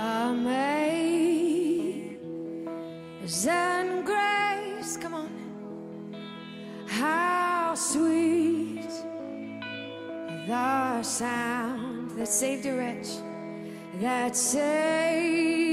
Amazing grace, come on. How sweet the sound that saved a wretch, that saved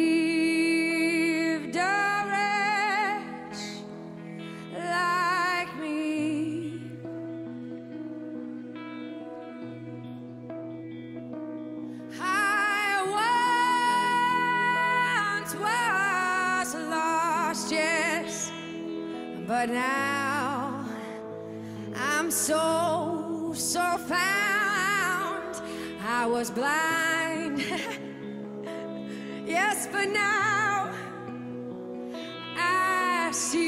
but now I'm so, so found. I was blind, yes, but now I see.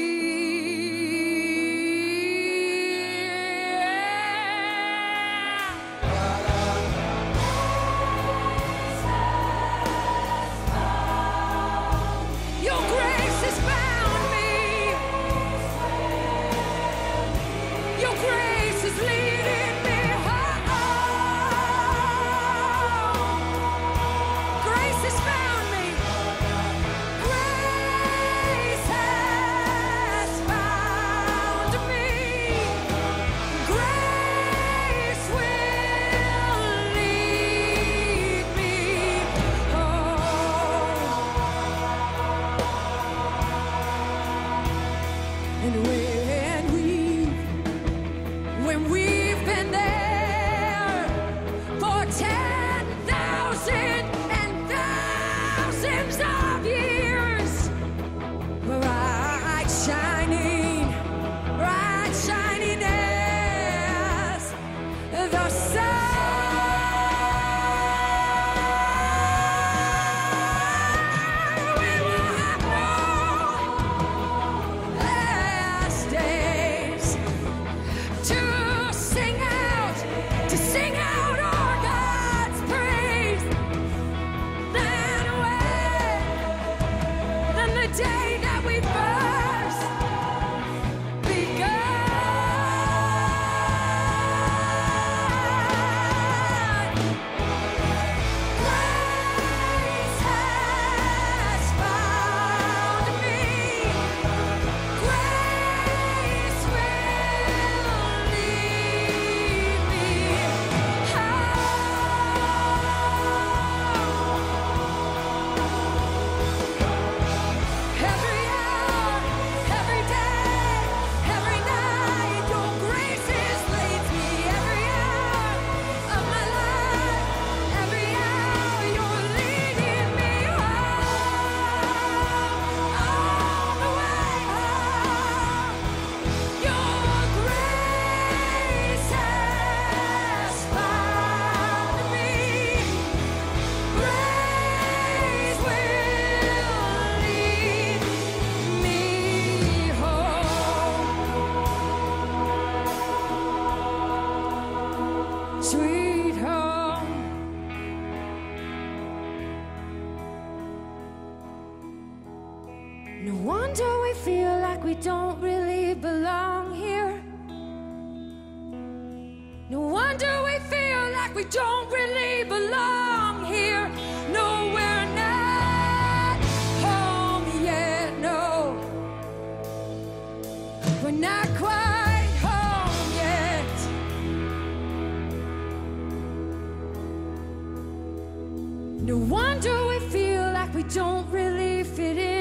Home. No wonder we feel like we don't really belong here. No wonder we feel like we don't really belong here. No, we're not home yet. No, we're not quite home yet. No wonder we feel like we don't really fit in.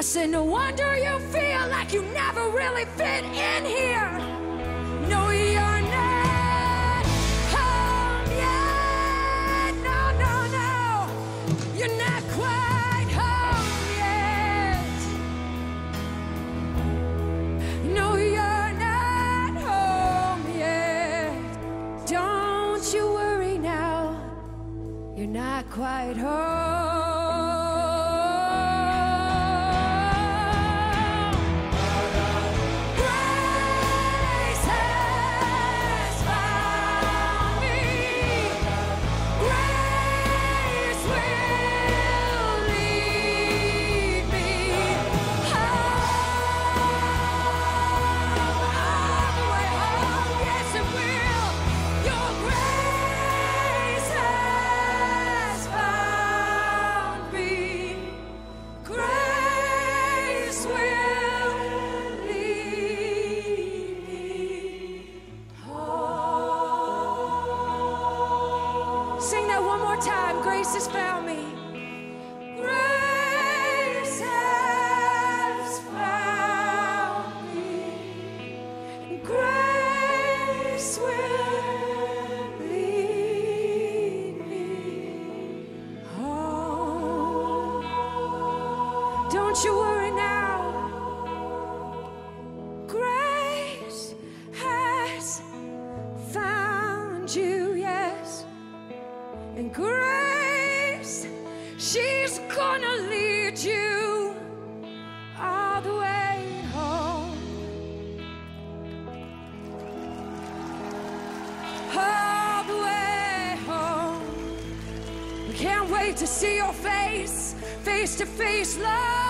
I said, no wonder you feel like you never really fit in here. No, you're not home yet. No, no, no. You're not quite home yet. No, you're not home yet. Don't you worry now. You're not quite home. Grace has found me. Grace has found me. Grace will lead me home. Don't you worry And grace, she's gonna lead you all the way home. All the way home. We can't wait to see your face, face to face, Lord.